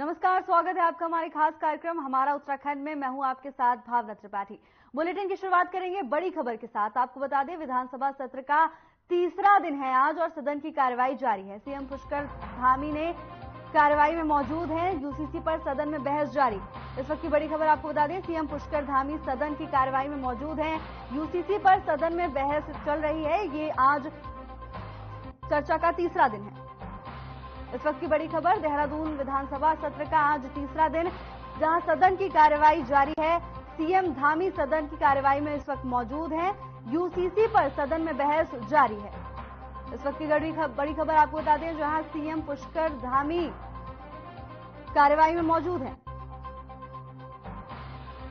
नमस्कार, स्वागत है आपका हमारे खास कार्यक्रम हमारा उत्तराखंड में। मैं हूँ आपके साथ भावना त्रिपाठी। बुलेटिन की शुरुआत करेंगे बड़ी खबर के साथ। आपको बता दें, विधानसभा सत्र का तीसरा दिन है आज और सदन की कार्यवाही जारी है। सीएम पुष्कर धामी ने कार्यवाही में मौजूद हैं। यूसीसी पर सदन में बहस जारी। इस वक्त की बड़ी खबर आपको बता दें, सीएम पुष्कर धामी सदन की कार्यवाही में मौजूद हैं। यूसीसी पर सदन में बहस चल रही है। ये आज चर्चा का तीसरा दिन है। इस वक्त की बड़ी खबर, देहरादून विधानसभा सत्र का आज तीसरा दिन, जहाँ सदन की कार्यवाही जारी है। सीएम धामी सदन की कार्यवाही में इस वक्त मौजूद हैं। यूसीसी पर सदन में बहस जारी है। इस वक्त की बड़ी खबर आपको बता दें, जहाँ सीएम पुष्कर धामी कार्यवाही में मौजूद हैं।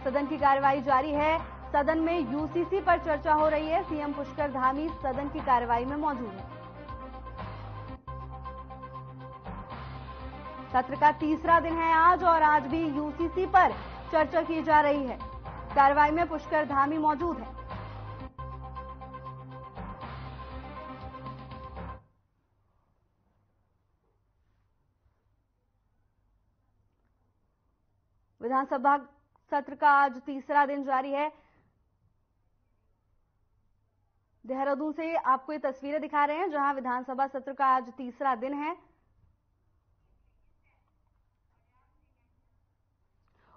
सदन की कार्यवाही जारी है। सदन में यूसीसी पर चर्चा हो रही है। सीएम पुष्कर धामी सदन की कार्यवाही में मौजूद है। सत्र का तीसरा दिन है आज और आज भी यूसीसी पर चर्चा की जा रही है। कार्रवाई में पुष्कर धामी मौजूद है। विधानसभा सत्र का आज तीसरा दिन जारी है। देहरादून से आपको ये तस्वीरें दिखा रहे हैं, जहाँ विधानसभा सत्र का आज तीसरा दिन है।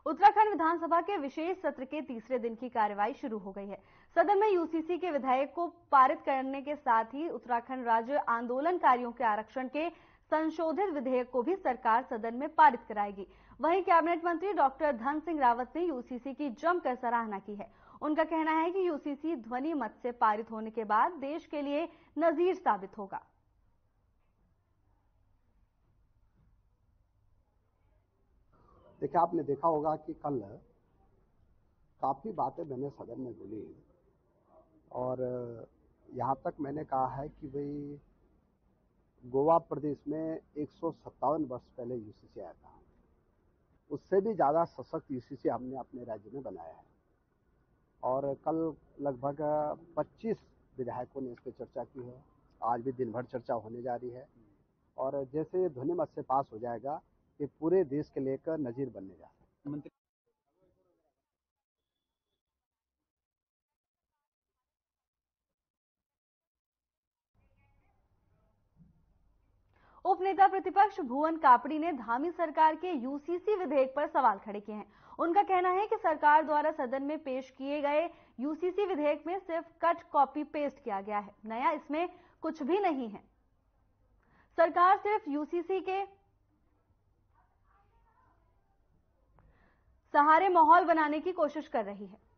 उत्तराखंड विधानसभा के विशेष सत्र के तीसरे दिन की कार्यवाही शुरू हो गई है। सदन में यूसीसी के विधेयक को पारित करने के साथ ही उत्तराखंड राज्य आंदोलनकारियों के आरक्षण के संशोधित विधेयक को भी सरकार सदन में पारित कराएगी। वहीं कैबिनेट मंत्री डॉक्टर धन सिंह रावत ने यूसीसी की जमकर सराहना की है। उनका कहना है कि यूसीसी ध्वनि मत से पारित होने के बाद देश के लिए नजीर साबित होगा। देखिए, आपने देखा होगा कि कल काफ़ी बातें मैंने सदन में बोली। और यहाँ तक मैंने कहा है कि भाई, गोवा प्रदेश में एक सौ सत्तावन वर्ष पहले यूसीसी आया था। उससे भी ज़्यादा सशक्त यूसीसी हमने अपने राज्य में बनाया है। और कल लगभग 25 विधायकों ने इस पर चर्चा की है। आज भी दिन भर चर्चा होने जा रही है। और जैसे ध्वनि मत से पास हो जाएगा कि पूरे देश के लेकर नजीर बनने जा सकते उपनेता प्रतिपक्ष भुवन कापड़ी ने धामी सरकार के यूसीसी विधेयक पर सवाल खड़े किए हैं। उनका कहना है कि सरकार द्वारा सदन में पेश किए गए यूसीसी विधेयक में सिर्फ़ कट कॉपी पेस्ट किया गया है। नया इसमें कुछ भी नहीं है। सरकार सिर्फ़ यूसीसी के सहारे माहौल बनाने की कोशिश कर रही है।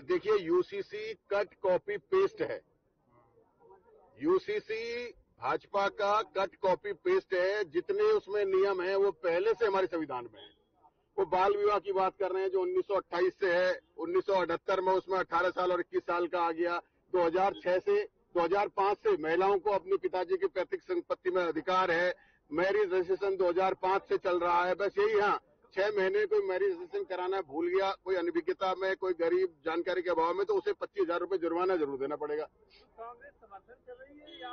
देखिए यूसीसी कट कॉपी पेस्ट है। यूसीसी भाजपा का कट कॉपी पेस्ट है। जितने उसमें नियम है, वो पहले से हमारे संविधान में है। वो बाल विवाह की बात कर रहे हैं जो 1928 से है 1978 में उसमें 18 साल और 21 साल का आ गया 2006 से 2005 से महिलाओं को अपने पिताजी की पैतृक संपत्ति में अधिकार है मैरिज रजिस्ट्रेशन 2005 से चल रहा है बस यही हाँ छह महीने कोई मैरिज रजिस्ट्रेशन कराना भूल गया कोई अनभिज्ञता में कोई गरीब जानकारी के अभाव में तो उसे पच्चीस हज़ार रुपये जुर्माना ज़रूर देना पड़ेगा। कांग्रेस समर्थन कर रही है या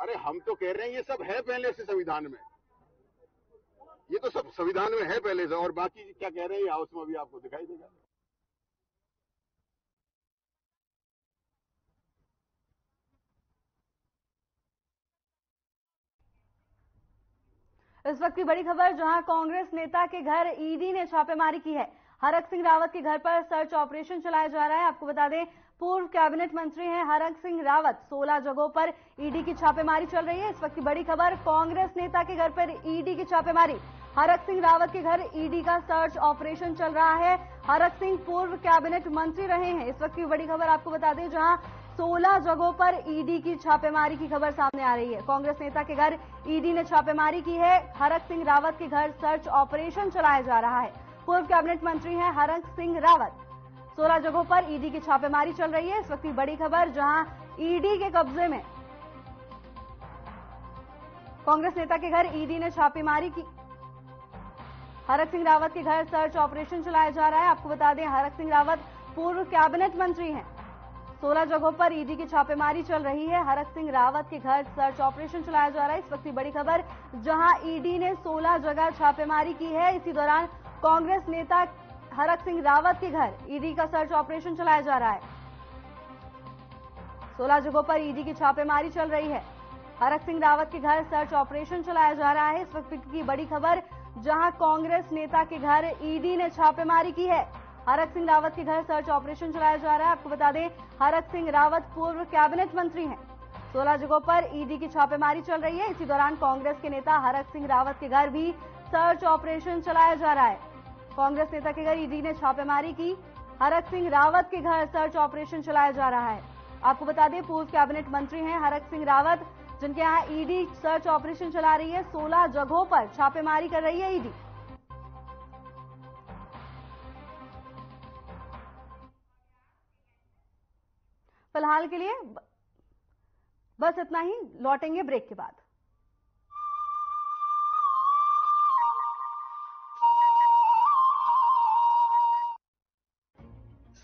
अरे हम तो कह रहे हैं ये सब है पहले से संविधान में। ये तो सब संविधान में है पहले से, और बाकी क्या कह रहे हैं हाउस में अभी आपको दिखाई देगा। इस वक्त की बड़ी खबर, जहाँ कांग्रेस नेता के घर ईडी ने छापेमारी की है। हरक सिंह रावत के घर पर सर्च ऑपरेशन चलाया जा रहा है। आपको बता दें पूर्व कैबिनेट मंत्री हैं हरक सिंह रावत। 16 जगहों पर ईडी की छापेमारी चल रही है। इस वक्त की बड़ी खबर, कांग्रेस नेता के घर पर ईडी की छापेमारी। हरक सिंह रावत के घर ईडी का सर्च ऑपरेशन चल रहा है। हरक सिंह पूर्व कैबिनेट मंत्री रहे हैं। इस वक्त की बड़ी खबर आपको बता दें, जहाँ 16 जगहों पर ईडी की छापेमारी की खबर सामने आ रही है। कांग्रेस नेता के घर ईडी ने छापेमारी की है। हरक सिंह रावत के घर सर्च ऑपरेशन चलाया जा रहा है। पूर्व कैबिनेट मंत्री हैं हरक सिंह रावत। 16 जगहों पर ईडी की छापेमारी चल रही है। इस वक्त की बड़ी खबर, जहाँ ईडी के कब्जे में कांग्रेस नेता के घर ईडी ने छापेमारी की। हरक सिंह रावत के घर सर्च ऑपरेशन चलाया जा रहा है। आपको बता दें, हरक सिंह रावत पूर्व कैबिनेट मंत्री हैं। 16 जगहों पर ईडी की छापेमारी चल रही है। हरक सिंह रावत के घर सर्च ऑपरेशन चलाया जा रहा है। इस वक्त की बड़ी खबर, जहाँ ईडी ने 16 जगह छापेमारी की है। इसी दौरान कांग्रेस नेता हरक सिंह रावत के घर ईडी का सर्च ऑपरेशन चलाया जा रहा है। 16 जगहों पर ईडी की छापेमारी चल रही है। हरक सिंह रावत के घर सर्च ऑपरेशन चलाया जा रहा है। इस वक्त की बड़ी खबर, जहाँ कांग्रेस नेता के घर ईडी ने छापेमारी की है। हरक सिंह रावत के घर सर्च ऑपरेशन चलाया जा रहा है। आपको बता दें, हरक सिंह रावत पूर्व कैबिनेट मंत्री हैं। 16 जगहों पर ईडी की छापेमारी चल रही है। इसी दौरान कांग्रेस के नेता हरक सिंह रावत के घर भी सर्च ऑपरेशन चलाया जा रहा है। कांग्रेस नेता के घर ईडी ने छापेमारी की। हरक सिंह रावत के घर सर्च ऑपरेशन चलाया जा रहा है। आपको बता दें, पूर्व कैबिनेट मंत्री हैं हरक सिंह रावत, जिनके यहाँ ईडी सर्च ऑपरेशन चला रही है। 16 जगहों पर छापेमारी कर रही है ईडी। फ़िलहाल के लिए बस इतना ही। लौटेंगे ब्रेक के बाद।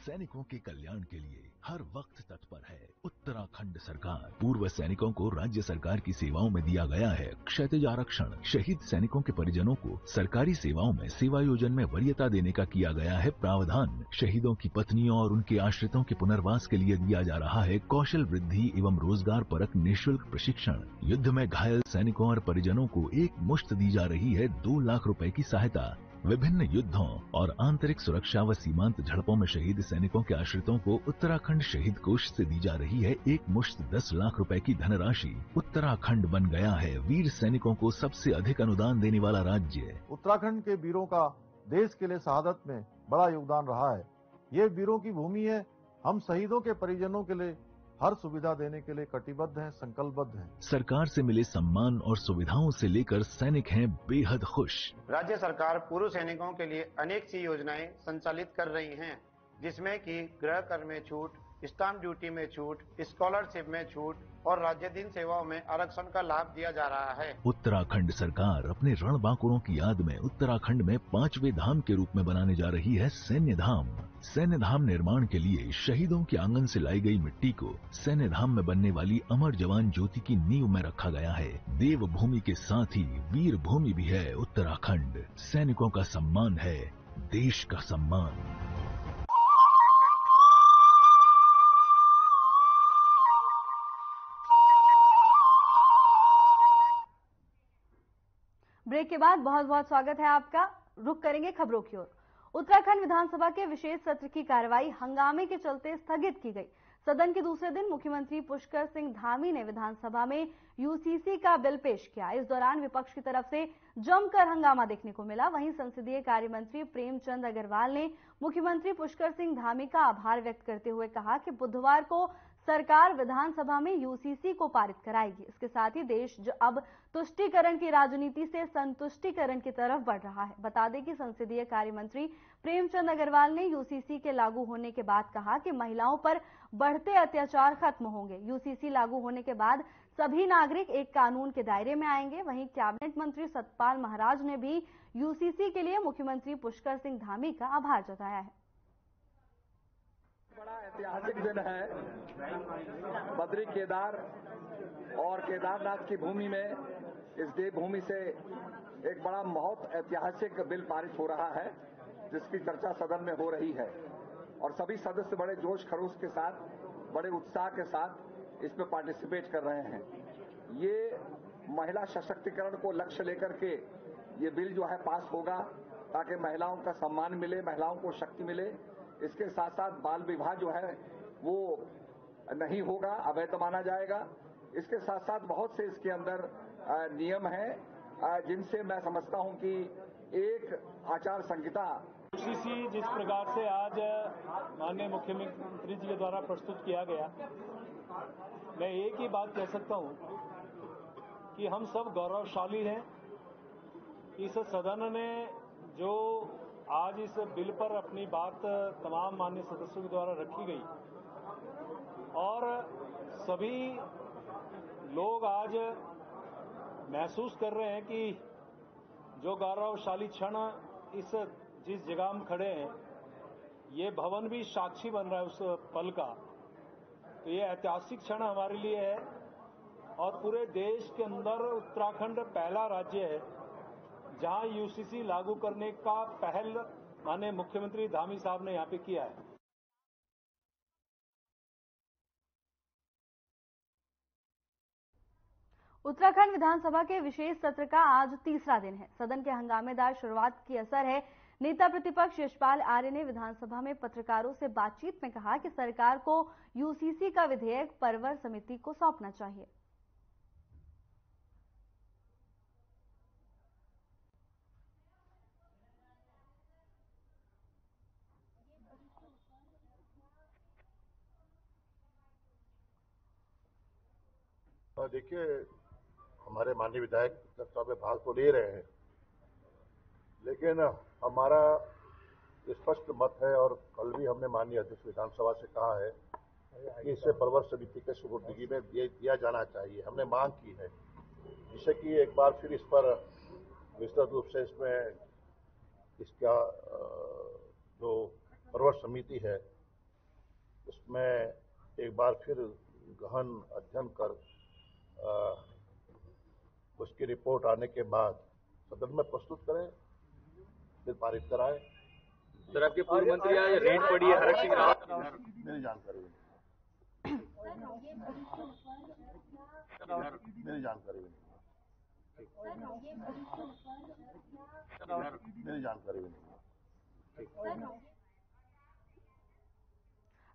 सैनिकों के कल्याण के लिए हर वक्त तत्पर है। उत्तराखंड सरकार, पूर्व सैनिकों को राज्य सरकार की सेवाओं में दिया गया है। क्षैतिज आरक्षण, शहीद सैनिकों के परिजनों को सरकारी सेवाओं में सेवा योजन में वरीयता देने का किया गया है प्रावधान। शहीदों की पत्नियों और उनके आश्रितों के पुनर्वास के लिए दिया जा रहा है कौशल वृद्धि एवं रोज़गार परक निःशुल्क प्रशिक्षण। युद्ध में घायल सैनिकों और परिजनों को एक मुश्त दी जा रही है दो लाख रूपए की सहायता। विभिन्न युद्धों और आंतरिक सुरक्षा व सीमांत झड़पों में शहीद सैनिकों के आश्रितों को उत्तराखंड शहीद कोष से दी जा रही है एक मुश्त दस लाख रुपए की धनराशि। उत्तराखंड बन गया है वीर सैनिकों को सबसे अधिक अनुदान देने वाला राज्य। उत्तराखंड के वीरों का देश के लिए शहादत में बड़ा योगदान रहा है। ये वीरों की भूमि है। हम शहीदों के परिजनों के लिए हर सुविधा देने के लिए कटिबद्ध हैं संकल्पबद्ध हैं। सरकार से मिले सम्मान और सुविधाओं से लेकर सैनिक हैं बेहद खुश। राज्य सरकार पूर्व सैनिकों के लिए अनेक सी योजनाएँ संचालित कर रही है जिसमें की गृह कर में छूट स्टाम्प ड्यूटी में छूट, स्कॉलरशिप में छूट और राज्य दिन सेवाओं में आरक्षण का लाभ दिया जा रहा है। उत्तराखंड सरकार अपने रणबांकुरों की याद में उत्तराखंड में पांचवे धाम के रूप में बनाने जा रही है सैन्य धाम। सैन्य धाम निर्माण के लिए शहीदों के आँगन से लाई गई मिट्टी को सैन्य धाम में बनने वाली अमर जवान ज्योति की नींव में रखा गया है। देव भूमि के साथ ही वीर भूमि भी है उत्तराखंड। सैनिकों का सम्मान है, देश का सम्मान। ब्रेक के बाद बहुत बहुत स्वागत है आपका। रुक करेंगे खबरों की ओर। उत्तराखंड विधानसभा के विशेष सत्र की कार्रवाई हंगामे के चलते स्थगित की गई। सदन के दूसरे दिन मुख्यमंत्री पुष्कर सिंह धामी ने विधानसभा में यूसीसी का बिल पेश किया। इस दौरान विपक्ष की तरफ़ से जमकर हंगामा देखने को मिला। वहीं संसदीय कार्य मंत्री प्रेमचंद अग्रवाल ने मुख्यमंत्री पुष्कर सिंह धामी का आभार व्यक्त करते हुए कहा कि बुधवार को सरकार विधानसभा में यूसीसी को पारित कराएगी। इसके साथ ही देश जो अब तुष्टिकरण की राजनीति से संतुष्टिकरण की तरफ़ बढ़ रहा है। बता दें कि संसदीय कार्य मंत्री प्रेमचंद अग्रवाल ने यूसीसी के लागू होने के बाद कहा कि महिलाओं पर बढ़ते अत्याचार खत्म होंगे। यूसीसी लागू होने के बाद सभी नागरिक एक कानून के दायरे में आएँगे। वहीं कैबिनेट मंत्री सतपाल महाराज ने भी यूसीसी के लिए मुख्यमंत्री पुष्कर सिंह धामी का आभार जताया है। बड़ा ऐतिहासिक दिन है। बद्री केदार और केदारनाथ की भूमि में इस देव भूमि से एक बड़ा बहुत ऐतिहासिक बिल पारित हो रहा है, जिसकी चर्चा सदन में हो रही है। और सभी सदस्य बड़े जोश खरोश के साथ, बड़े उत्साह के साथ इसमें पार्टिसिपेट कर रहे हैं। ये महिला सशक्तिकरण को लक्ष्य लेकर के ये बिल जो है पास होगा, ताकि महिलाओं का सम्मान मिले, महिलाओं को शक्ति मिले इसके साथ साथ बाल विवाह जो है, वो नहीं होगा, अवैध माना जाएगा। इसके साथ साथ बहुत से इसके अंदर नियम हैं जिनसे मैं समझता हूँ कि एक आचार संहिता यूसीसी जिस प्रकार से आज माननीय मुख्यमंत्री जी के द्वारा प्रस्तुत किया गया, मैं एक ही बात कह सकता हूँ कि हम सब गौरवशाली हैं इस सदन ने जो आज इस बिल पर अपनी बात तमाम मान्य सदस्यों के द्वारा रखी गई। और सभी लोग आज महसूस कर रहे हैं कि जो गौरवशाली क्षण इस, जिस जगह हम खड़े हैं, ये भवन भी साक्षी बन रहा है उस पल का। तो ये ऐतिहासिक क्षण हमारे लिए है और पूरे देश के अंदर उत्तराखंड पहला राज्य है। जहाँ यूसीसी लागू करने का पहल माननीय मुख्यमंत्री धामी साहब ने यहाँ पे किया है। उत्तराखंड विधानसभा के विशेष सत्र का आज तीसरा दिन है। सदन के हंगामेदार शुरुआत की असर है। नेता प्रतिपक्ष यशपाल आर्य ने विधानसभा में पत्रकारों से बातचीत में कहा कि सरकार को यूसीसी का विधेयक परवर समिति को सौंपना चाहिए। देखिए, हमारे माननीय विधायक चर्चा में भाग तो ले रहे हैं, लेकिन हमारा स्पष्ट मत है और कल भी हमने माननीय अध्यक्ष विधानसभा से कहा है कि इसे परवर समिति के सुपुर्दगी में दिया जाना चाहिए। हमने मांग की है जिससे कि एक बार फिर इस पर विस्तृत रूप से इसमें इसका जो परवर समिति है, उसमें एक बार फिर गहन अध्ययन कर उसकी रिपोर्ट आने के बाद सदन में प्रस्तुत करें फिर पारित कराएँ। सर आपके पूर्व मंत्री आज रेड पड़ी है हरक सिंह रावत मेरी जानकारी मेरी जानकारी मेरी जानकारी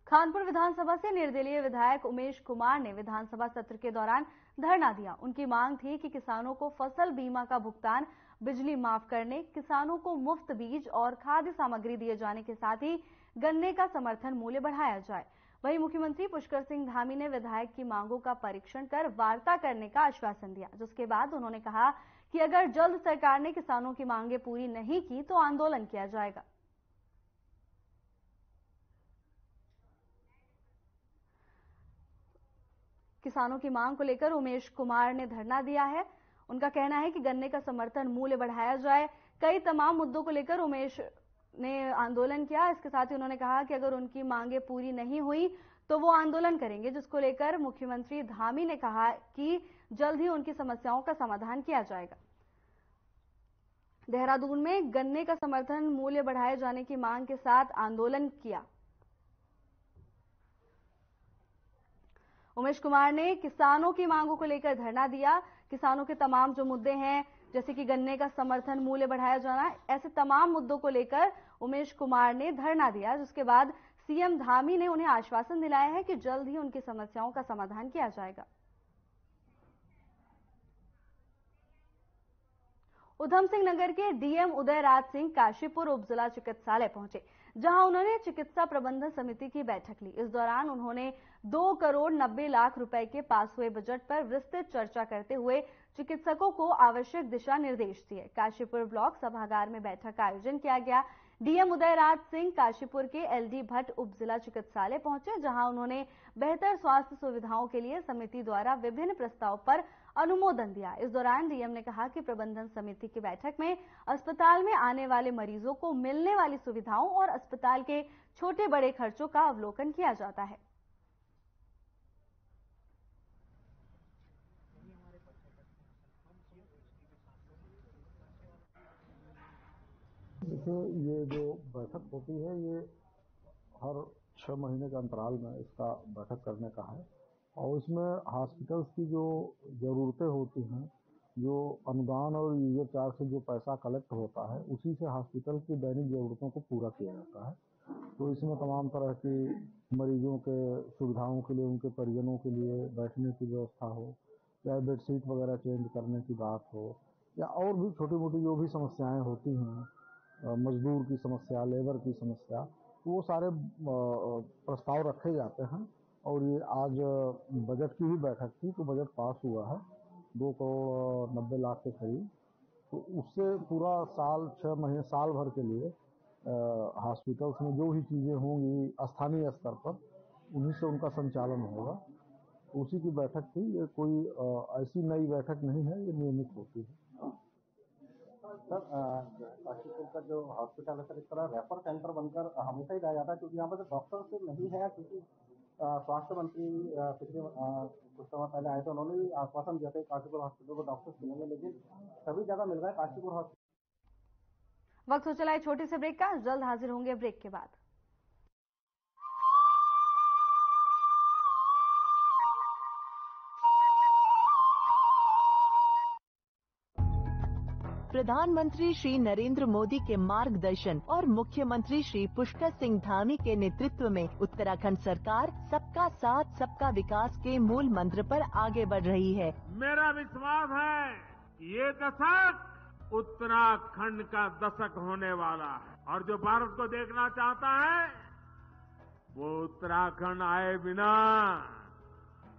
खानपुर विधानसभा से निर्दलीय विधायक उमेश कुमार ने विधानसभा सत्र के दौरान धरना दिया। उनकी मांग थी कि किसानों को फ़सल बीमा का भुगतान, बिजली माफ़ करने, किसानों को मुफ़्त बीज और खाद्य सामग्री दिए जाने के साथ ही गन्ने का समर्थन मूल्य बढ़ाया जाए। वहीं मुख्यमंत्री पुष्कर सिंह धामी ने विधायक की मांगों का परीक्षण कर वार्ता करने का आश्वासन दिया। जिसके बाद उन्होंने कहा कि अगर जल्द सरकार ने किसानों की मांगे पूरी नहीं की तो आंदोलन किया जाएगा। किसानों की मांग को लेकर उमेश कुमार ने धरना दिया है। उनका कहना है कि गन्ने का समर्थन मूल्य बढ़ाया जाए। कई तमाम मुद्दों को लेकर उमेश ने आंदोलन किया। इसके साथ ही उन्होंने कहा कि अगर उनकी मांगे पूरी नहीं हुई तो वो आंदोलन करेंगे, जिसको लेकर मुख्यमंत्री धामी ने कहा कि जल्द ही उनकी समस्याओं का समाधान किया जाएगा। देहरादून में गन्ने का समर्थन मूल्य बढ़ाए जाने की मांग के साथ आंदोलन किया। उमेश कुमार ने किसानों की मांगों को लेकर धरना दिया। किसानों के तमाम जो मुद्दे हैं, जैसे कि गन्ने का समर्थन मूल्य बढ़ाया जाना, ऐसे तमाम मुद्दों को लेकर उमेश कुमार ने धरना दिया, जिसके बाद सीएम धामी ने उन्हें आश्वासन दिलाया है कि जल्द ही उनकी समस्याओं का समाधान किया जाएगा। उधम सिंह नगर के डीएम उदयराज सिंह काशीपुर उप जिला चिकित्सालय पहुँचे। जहाँ उन्होंने चिकित्सा प्रबंधन समिति की बैठक ली। इस दौरान उन्होंने दो करोड़ नब्बे लाख रुपए के पास हुए बजट पर विस्तृत चर्चा करते हुए चिकित्सकों को आवश्यक दिशा निर्देश दिए। काशीपुर ब्लॉक सभागार में बैठक का आयोजन किया गया। डीएम उदयराज सिंह काशीपुर के एलडी भट्ट उप जिला चिकित्सालय पहुँचे, जहाँ उन्होंने बेहतर स्वास्थ्य सुविधाओं के लिए समिति द्वारा विभिन्न प्रस्ताव पर अनुमोदन दिया। इस दौरान डीएम ने कहा कि प्रबंधन समिति की बैठक में अस्पताल में आने वाले मरीजों को मिलने वाली सुविधाओं और अस्पताल के छोटे बड़े खर्चों का अवलोकन किया जाता है। देखिए, ये जो बैठक होती है, ये हर छः महीने के अंतराल में इसका बैठक करने का है। और इसमें हॉस्पिटल्स की जो ज़रूरतें होती हैं, जो अनुदान और यूज़र चार्ज से जो पैसा कलेक्ट होता है, उसी से हॉस्पिटल की दैनिक ज़रूरतों को पूरा किया जाता है। तो इसमें तमाम तरह की मरीजों के सुविधाओं के लिए, उनके परिजनों के लिए बैठने की व्यवस्था हो या बेडशीट वगैरह चेंज करने की बात हो, या और भी छोटी मोटी जो भी समस्याएँ होती हैं मजदूर की समस्या लेबर की समस्या, वो सारे प्रस्ताव रखे जाते हैं। और ये आज बजट की ही बैठक थी तो बजट पास हुआ है दो करोड़ नब्बे लाख के करीब। तो उससे पूरा साल छः महीने साल भर के लिए हॉस्पिटल्स में जो भी चीज़ें होंगी स्थानीय स्तर पर उन्हीं से उनका संचालन होगा। उसी की बैठक थी ये कोई आ, ऐसी नई बैठक नहीं है ये नियमित होती है। सर का जो हॉस्पिटल है सर इस तरह रेफर सेंटर बनकर हमेशा ही रह जाता है क्योंकि यहाँ पर डॉक्टर नहीं है क्योंकि स्वास्थ्य मंत्री पिछले कुछ समय पहले आए थे, उन्होंने भी आश्वासन दिया था काशीपुर हॉस्पिटल को डॉक्टर्स मिलेंगे, लेकिन सभी ज़्यादा मिल रहा है काशीपुर हॉस्पिटल वक्त हो चला है छोटे से ब्रेक का, जल्द हाजिर होंगे ब्रेक के बाद। प्रधानमंत्री श्री नरेंद्र मोदी के मार्गदर्शन और मुख्यमंत्री श्री पुष्कर सिंह धामी के नेतृत्व में उत्तराखंड सरकार सबका साथ, सबका विकास के मूल मंत्र पर आगे बढ़ रही है। मेरा विश्वास है, ये दशक उत्तराखंड का दशक होने वाला है। और जो भारत को देखना चाहता है, वो उत्तराखंड आए बिना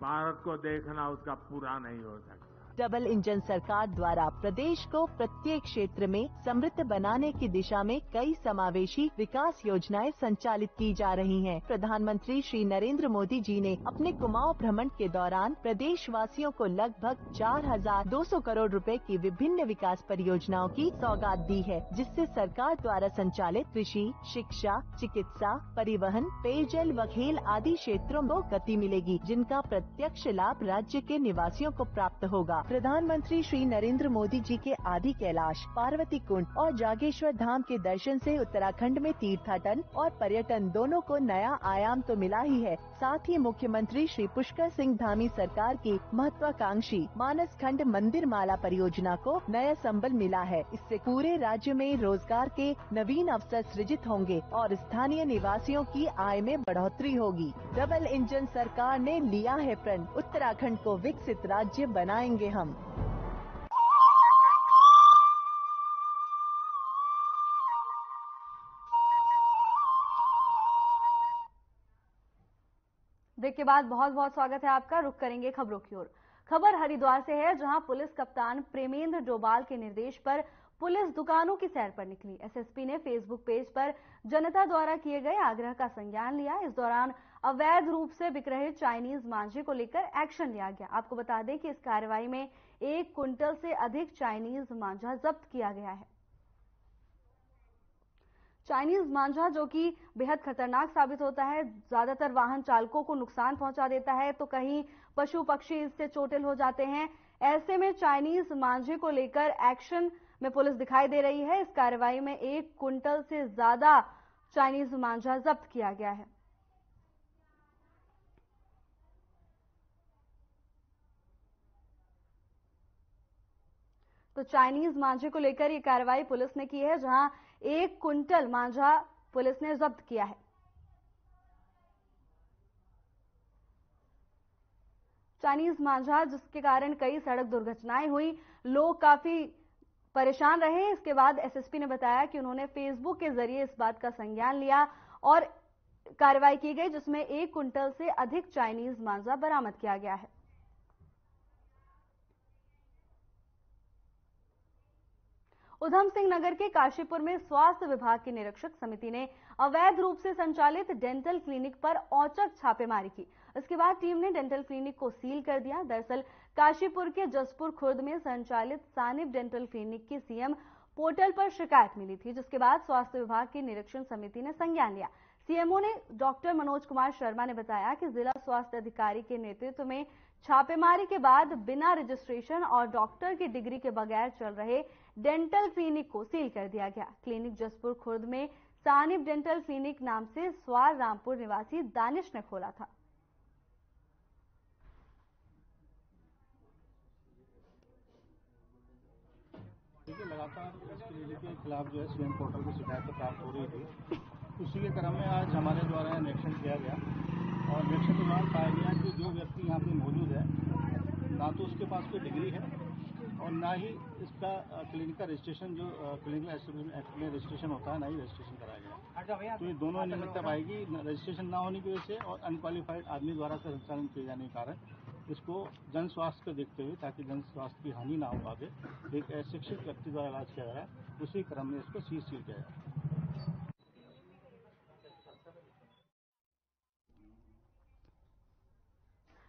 भारत को देखना उसका पूरा नहीं हो सकता। डबल इंजन सरकार द्वारा प्रदेश को प्रत्येक क्षेत्र में समृद्ध बनाने की दिशा में कई समावेशी विकास योजनाएँ संचालित की जा रही हैं। प्रधानमंत्री श्री नरेंद्र मोदी जी ने अपने कुमाऊं भ्रमण के दौरान प्रदेश वासियों को लगभग 4,200 करोड़ रुपए की विभिन्न विकास परियोजनाओं की सौगात दी है जिससे सरकार द्वारा संचालित कृषि शिक्षा चिकित्सा परिवहन पेयजल व खेल आदि क्षेत्रों को गति मिलेगी जिनका प्रत्यक्ष लाभ राज्य के निवासियों को प्राप्त होगा प्रधानमंत्री श्री नरेंद्र मोदी जी के आदि कैलाश, पार्वती कुंड और जागेश्वर धाम के दर्शन से उत्तराखंड में तीर्थाटन और पर्यटन दोनों को नया आयाम तो मिला ही है। साथ ही मुख्यमंत्री श्री पुष्कर सिंह धामी सरकार की महत्वाकांक्षी मानस खंड मंदिर माला परियोजना को नया संबल मिला है। इससे पूरे राज्य में रोज़गार के नवीन अवसर सृजित होंगे और स्थानीय निवासियों की आय में बढ़ोतरी होगी। डबल इंजन सरकार ने लिया है प्रण। उत्तराखंड को विकसित राज्य बनाएँगे हम। ब्रेक के बाद बहुत बहुत स्वागत है आपका। रुक करेंगे खबरों की ओर। खबर हरिद्वार से है, जहाँ पुलिस कप्तान प्रेमेंद्र डोभाल के निर्देश पर पुलिस दुकानों की सैर पर निकली। एसएसपी ने फेसबुक पेज पर जनता द्वारा किए गए आग्रह का संज्ञान लिया। इस दौरान अवैध रूप से बिक रहे चाइनीज़ मांझे को लेकर एक्शन लिया गया। आपको बता दें कि इस कार्रवाई में एक कुंटल से अधिक चाइनीज़ मांझा जब्त किया गया है। चाइनीज़ मांझा, जो कि बेहद खतरनाक साबित होता है, ज़्यादातर वाहन चालकों को नुकसान पहुँचा देता है तो कहीं पशु पक्षी इससे चोटिल हो जाते हैं। ऐसे में चाइनीज़ मांझे को लेकर एक्शन में पुलिस दिखाई दे रही है। इस कार्रवाई में एक कुंटल से ज़्यादा चाइनीज़ मांझा जब्त किया गया है। तो चाइनीज़ मांझे को लेकर ये कार्रवाई पुलिस ने की है, जहाँ एक कुंटल मांझा पुलिस ने जब्त किया है। चाइनीज़ मांझा, जिसके कारण कई सड़क दुर्घटनाएँ हुई, लोग काफ़ी परेशान रहे। इसके बाद एसएसपी ने बताया कि उन्होंने फेसबुक के ज़रिए इस बात का संज्ञान लिया और कार्रवाई की गई, जिसमें एक कुंटल से अधिक चाइनीज़ मांझा बरामद किया गया है। उधम सिंह नगर के काशीपुर में स्वास्थ्य विभाग की निरीक्षक समिति ने अवैध रूप से संचालित डेंटल क्लिनिक पर औचक छापेमारी की। इसके बाद टीम ने डेंटल क्लिनिक को सील कर दिया। दरअसल, काशीपुर के जसपुर खुर्द में संचालित सानिप डेंटल क्लिनिक की सीएम पोर्टल पर शिकायत मिली थी, जिसके बाद स्वास्थ्य विभाग की निरीक्षण समिति ने संज्ञान लिया। सीएमओ ने डॉक्टर मनोज कुमार शर्मा ने बताया कि जिला स्वास्थ्य अधिकारी के नेतृत्व में छापेमारी के बाद बिना रजिस्ट्रेशन और डॉक्टर की डिग्री के बगैर चल रहे डेंटल क्लिनिक को सील कर दिया गया। क्लिनिक जसपुर खुर्द में सानिब डेंटल क्लिनिक नाम से स्वार रामपुर निवासी दानिश ने खोला था। लगातार के खिलाफ जो है, सीएम पोर्टल को शिकायत प्राप्त हो रही थी। उसी के क्रम में आज हमारे द्वारा निरीक्षण किया गया और निरीक्षण के दौरान पाया गया कि जो व्यक्ति यहाँ पे मौजूद है, ना तो उसके पास कोई डिग्री है और ना ही इसका क्लिनिक का रजिस्ट्रेशन जो क्लिनिकल एक्ट में रजिस्ट्रेशन होता है ना ही रजिस्ट्रेशन कराया गया। तो ये दोनों अनियमितता आएगी रजिस्ट्रेशन ना होने की वजह से और अनक्वालिफाइड आदमी द्वारा संचालन किए जाने के कारण इसको जन स्वास्थ्य को देखते हुए ताकि जन स्वास्थ्य की हानि ना हो आगे एक अशिक्षित व्यक्ति द्वारा इलाज किया गया उसी क्रम में इसको सीज सील किया गया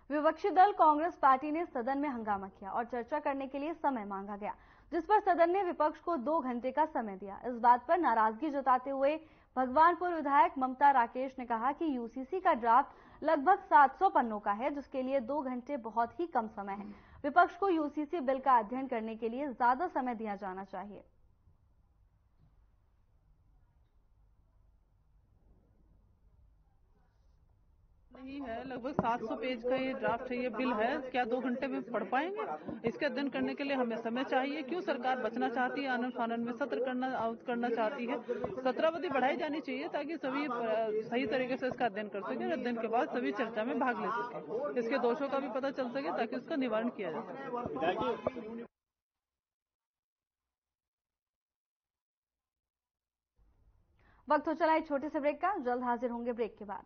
विपक्षी दल कांग्रेस पार्टी ने सदन में हंगामा किया और चर्चा करने के लिए समय मांगा गया, जिस पर सदन ने विपक्ष को दो घंटे का समय दिया। इस बात पर नाराज़गी जताते हुए भगवानपुर विधायक ममता राकेश ने कहा कि यूसीसी का ड्राफ्ट लगभग 700 पन्नों का है, जिसके लिए दो घंटे बहुत ही कम समय है। विपक्ष को यूसीसी बिल का अध्ययन करने के लिए ज़्यादा समय दिया जाना चाहिए। नहीं है, लगभग 700 पेज का ये ड्राफ्ट है, ये बिल है। क्या दो घंटे में पढ़ पाएँगे? इसके अध्ययन करने के लिए हमें समय चाहिए। क्यों सरकार बचना चाहती है, आनंद फानन में सत्र करना आउट करना चाहती है? सत्रावधि बढ़ाई जानी चाहिए ताकि सभी सही तरीके से इसका अध्ययन कर सके अध्ययन के बाद सभी चर्चा में भाग ले सके। इसके दोषों का भी पता चल सके ताकि उसका निवारण किया जा सके। वक्त हो चला एक छोटे से ब्रेक का। जल्द हाजिर होंगे ब्रेक के बाद।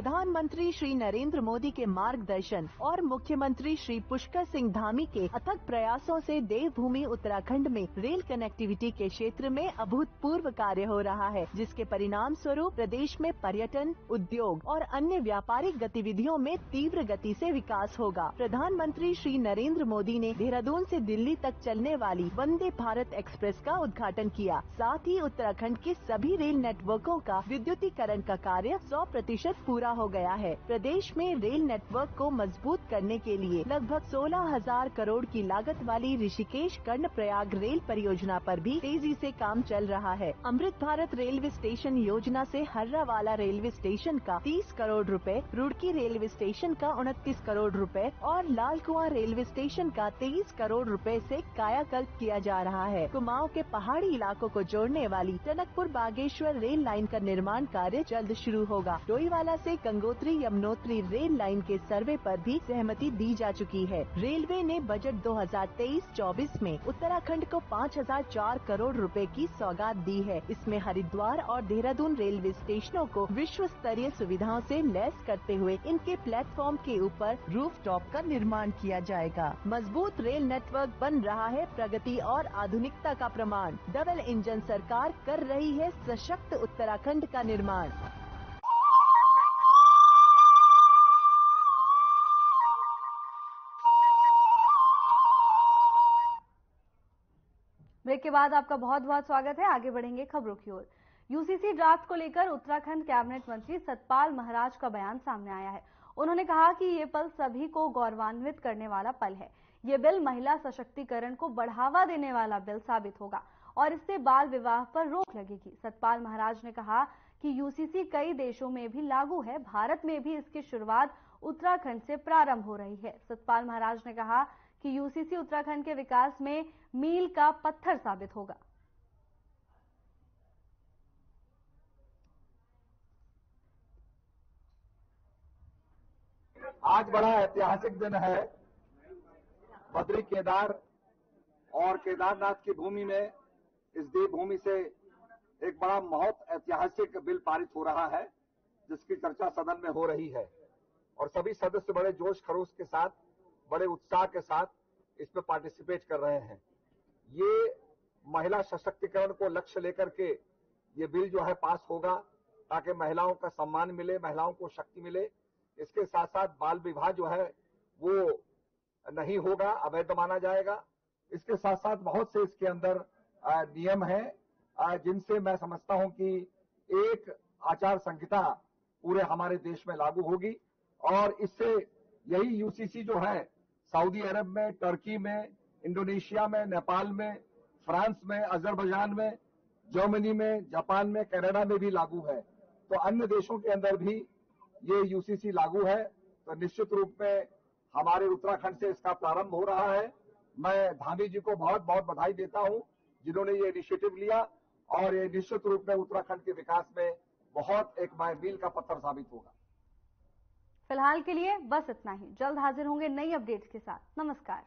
प्रधानमंत्री श्री नरेंद्र मोदी के मार्गदर्शन और मुख्यमंत्री श्री पुष्कर सिंह धामी के अथक प्रयासों से देवभूमि उत्तराखंड में रेल कनेक्टिविटी के क्षेत्र में अभूतपूर्व कार्य हो रहा है, जिसके परिणाम स्वरूप प्रदेश में पर्यटन, उद्योग और अन्य व्यापारिक गतिविधियों में तीव्र गति से विकास होगा। प्रधानमंत्री श्री नरेंद्र मोदी ने देहरादून से दिल्ली तक चलने वाली वंदे भारत एक्सप्रेस का उद्घाटन किया। साथ ही उत्तराखंड के सभी रेल नेटवर्कों का विद्युतीकरण का कार्य सौ प्रतिशत पूरा हो गया है। प्रदेश में रेल नेटवर्क को मज़बूत करने के लिए लगभग सोलह हज़ार करोड़ की लागत वाली ऋषिकेश कर्ण प्रयाग रेल परियोजना पर भी तेज़ी से काम चल रहा है। अमृत भारत रेलवे स्टेशन योजना से हर्रावाला रेलवे स्टेशन का 30 करोड़ रुपए, रुड़की रेलवे स्टेशन का उनतीस करोड़ रुपए और लाल कुआँ रेलवे स्टेशन का 23 करोड़ रुपए से कायाकल्प किया जा रहा है। कुमाऊं के पहाड़ी इलाकों को जोड़ने वाली टनकपुर बागेश्वर रेल लाइन का निर्माण कार्य जल्द शुरू होगा। डोईवाला से गंगोत्री यमुनोत्री रेल लाइन के सर्वे पर भी सहमति दी जा चुकी है। रेलवे ने बजट 2023-24 में उत्तराखंड को 5004 करोड़ रुपए की सौगात दी है। इसमें हरिद्वार और देहरादून रेलवे स्टेशनों को विश्व स्तरीय सुविधाओं से लैस करते हुए इनके प्लेटफॉर्म के ऊपर रूफ टॉप का निर्माण किया जाएगा। मज़बूत रेल नेटवर्क बन रहा है। प्रगति और आधुनिकता का प्रमाण। डबल इंजन सरकार कर रही है सशक्त उत्तराखंड का निर्माण। ब्रेक के बाद आपका बहुत बहुत स्वागत है। आगे बढ़ेंगे खबरों की ओर। यूसीसी ड्राफ्ट को लेकर उत्तराखंड कैबिनेट मंत्री सतपाल महाराज का बयान सामने आया है। उन्होंने कहा कि ये पल सभी को गौरवान्वित करने वाला पल है। ये बिल महिला सशक्तिकरण को बढ़ावा देने वाला बिल साबित होगा और इससे बाल विवाह पर रोक लगेगी। सतपाल महाराज ने कहा कि यूसीसी कई देशों में भी लागू है। भारत में भी इसकी शुरुआत उत्तराखंड से प्रारंभ हो रही है। सतपाल महाराज ने कहा कि यूसीसी उत्तराखंड के विकास में मील का पत्थर साबित होगा। आज बड़ा ऐतिहासिक दिन है। बद्री केदार और केदारनाथ की भूमि में इस देवभूमि से एक बड़ा बहुत ऐतिहासिक बिल पारित हो रहा है, जिसकी चर्चा सदन में हो रही है। और सभी सदस्य बड़े जोश खरोश के साथ बड़े उत्साह के साथ इसमें पार्टिसिपेट कर रहे हैं। ये महिला सशक्तिकरण को लक्ष्य लेकर के ये बिल जो है पास होगा, ताकि महिलाओं का सम्मान मिले, महिलाओं को शक्ति मिले। इसके साथ साथ बाल विवाह जो है, वो नहीं होगा, अवैध माना जाएगा। इसके साथ साथ बहुत से इसके अंदर नियम है जिनसे मैं समझता हूँ कि एक आचार संहिता पूरे हमारे देश में लागू होगी। और इससे यही यूसीसी जो है सऊदी अरब में टर्की में, इंडोनेशिया में, नेपाल में, फ्रांस में, अजरबैजान में, जर्मनी में, जापान में, कनाडा में भी लागू है। तो अन्य देशों के अंदर भी ये यूसीसी लागू है। तो निश्चित रूप में हमारे उत्तराखंड से इसका प्रारंभ हो रहा है। मैं धामी जी को बहुत बहुत बधाई देता हूँ, जिन्होंने ये इनिशिएटिव लिया और ये निश्चित रूप में उत्तराखंड के विकास में बहुत एक मील का पत्थर साबित होगा। फ़िलहाल के लिए बस इतना ही। जल्द हाजिर होंगे नई अपडेट्स के साथ। नमस्कार।